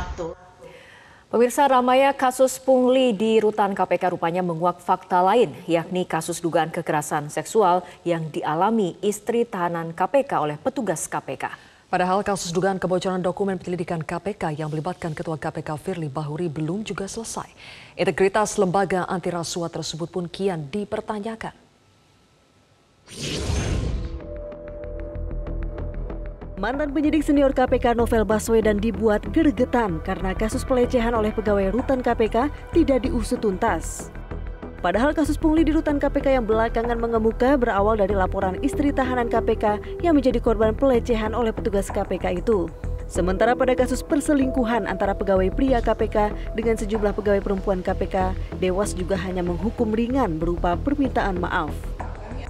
satu. Pemirsa Ramaya kasus pungli di rutan KPK rupanya menguak fakta lain, yakni kasus dugaan kekerasan seksual yang dialami istri tahanan KPK oleh petugas KPK. Padahal kasus dugaan kebocoran dokumen penyelidikan KPK yang melibatkan Ketua KPK Firly Bahuri belum juga selesai. Integritas lembaga anti rasuah tersebut pun kian dipertanyakan. Mantan penyidik senior KPK Novel Baswedan dibuat gergetan karena kasus pelecehan oleh pegawai rutan KPK tidak diusut tuntas. Padahal kasus pungli di rutan KPK yang belakangan mengemuka berawal dari laporan istri tahanan KPK yang menjadi korban pelecehan oleh petugas KPK itu. Sementara pada kasus perselingkuhan antara pegawai pria KPK dengan sejumlah pegawai perempuan KPK, Dewas juga hanya menghukum ringan berupa permintaan maaf.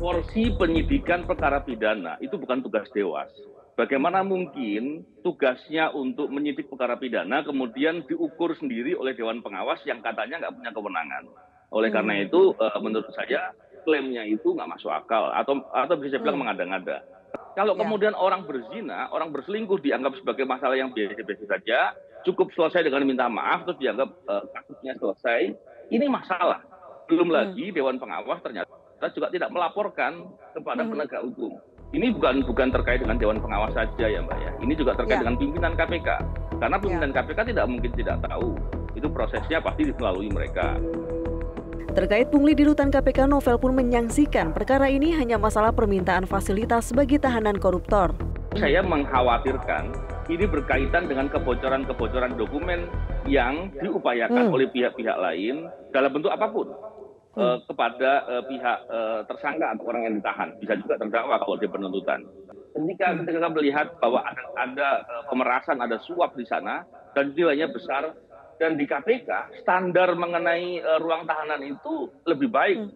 Porsi penyidikan perkara pidana itu bukan tugas Dewas bagaimana mungkin tugasnya untuk menyidik perkara pidana kemudian diukur sendiri oleh Dewan Pengawas yang katanya nggak punya kewenangan. Oleh hmm. karena itu, uh, menurut saya klaimnya itu nggak masuk akal atau atau bisa bilang hmm. mengada-ngada. Kalau ya. kemudian orang berzina, orang berselingkuh dianggap sebagai masalah yang biasa-biasa saja, cukup selesai dengan minta maaf terus dianggap uh, kasusnya selesai, ini masalah. Belum hmm. lagi Dewan Pengawas ternyata juga tidak melaporkan kepada hmm. penegak hukum ini bukan bukan terkait dengan dewan pengawas saja ya mbak ya ini juga terkait ya. dengan pimpinan KPK karena ya. pimpinan ya. KPK tidak mungkin tidak tahu itu prosesnya pasti melalui mereka Terkait pungli di rutan KPK, Novel pun menyaksikan perkara ini hanya masalah permintaan fasilitas bagi tahanan koruptor. Saya mengkhawatirkan ini berkaitan dengan kebocoran-kebocoran dokumen yang diupayakan hmm. oleh pihak-pihak lain dalam bentuk apa pun kepada uh, pihak uh, tersangka atau orang yang ditahan bisa juga terdakwa kalau dia penuntutan ketika hmm. ketika melihat bahwa ada ada pemerasan ada suap di sana dan nilainya besar dan di KPK standar mengenai uh, ruang tahanan itu lebih baik hmm.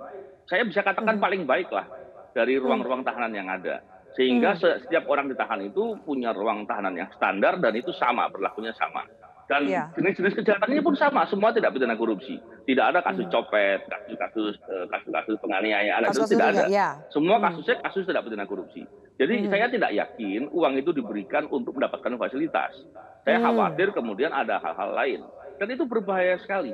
saya bisa katakan hmm. paling baik lah dari ruang-ruang tahanan yang ada sehingga setiap orang ditahan itu punya ruang tahanan yang standar dan itu sama berlakunya sama dan yeah. jenis-jenis kejahatan ini pun sama, semua tidak pidana korupsi. Tidak ada kasus hmm. copet, kasus-kasus eh, kasus-kasus penganiayaan kasus itu tidak ada. Ya. Semua hmm. kasusnya kasus tidak pidana korupsi. Jadi hmm. saya tidak yakin uang itu diberikan untuk mendapatkan fasilitas. Saya hmm. khawatir kemudian ada hal-hal lain. Dan itu berbahaya sekali.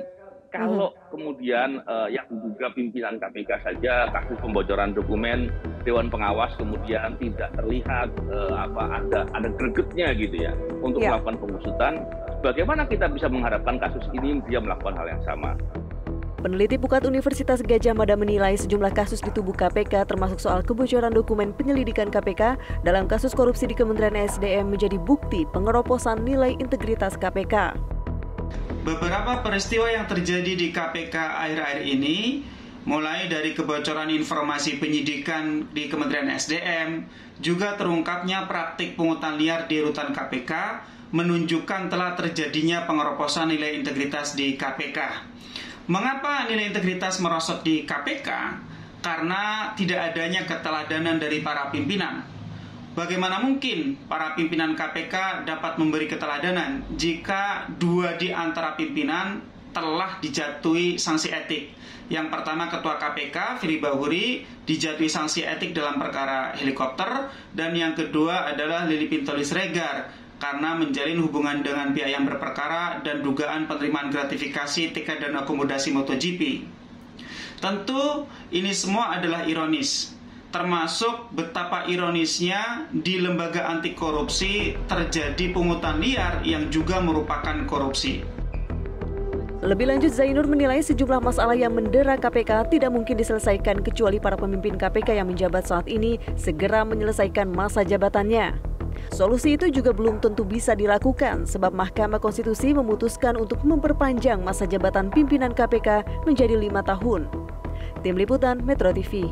Kalau hmm. kemudian uh, yang diduga pimpinan KPK saja kasus pembocoran dokumen Dewan Pengawas kemudian tidak terlihat uh, apa ada ada gregetnya gitu ya untuk yeah. melakukan pengusutan bagaimana kita bisa mengharapkan kasus ini dia melakukan hal yang sama? Peneliti Pukat Universitas Gajah Mada menilai sejumlah kasus di tubuh KPK termasuk soal kebocoran dokumen penyelidikan KPK dalam kasus korupsi di Kementerian SDM menjadi bukti pengeroposan nilai integritas KPK. Beberapa peristiwa yang terjadi di KPK akhir-akhir ini mulai dari kebocoran informasi penyidikan di Kementerian SDM, juga terungkapnya praktik pungutan liar di rutan KPK, menunjukkan telah terjadinya pengeroposan nilai integritas di KPK. Mengapa nilai integritas merosot di KPK? Karena tidak adanya keteladanan dari para pimpinan. Bagaimana mungkin para pimpinan KPK dapat memberi keteladanan jika dua di antara pimpinan telah dijatuhi sanksi etik? Yang pertama Ketua KPK Fili Bahuri dijatuhi sanksi etik dalam perkara helikopter dan yang kedua adalah Lili Pintolis Regar karena menjalin hubungan dengan pihak yang berperkara dan dugaan penerimaan gratifikasi tiket dan akomodasi MotoGP. Tentu ini semua adalah ironis, termasuk betapa ironisnya di lembaga anti korupsi terjadi pungutan liar yang juga merupakan korupsi. Lebih lanjut, Zainur menilai sejumlah masalah yang mendera KPK tidak mungkin diselesaikan kecuali para pemimpin KPK yang menjabat saat ini segera menyelesaikan masa jabatannya. Solusi itu juga belum tentu bisa dilakukan sebab Mahkamah Konstitusi memutuskan untuk memperpanjang masa jabatan pimpinan KPK menjadi lima tahun. Tim Liputan Metro TV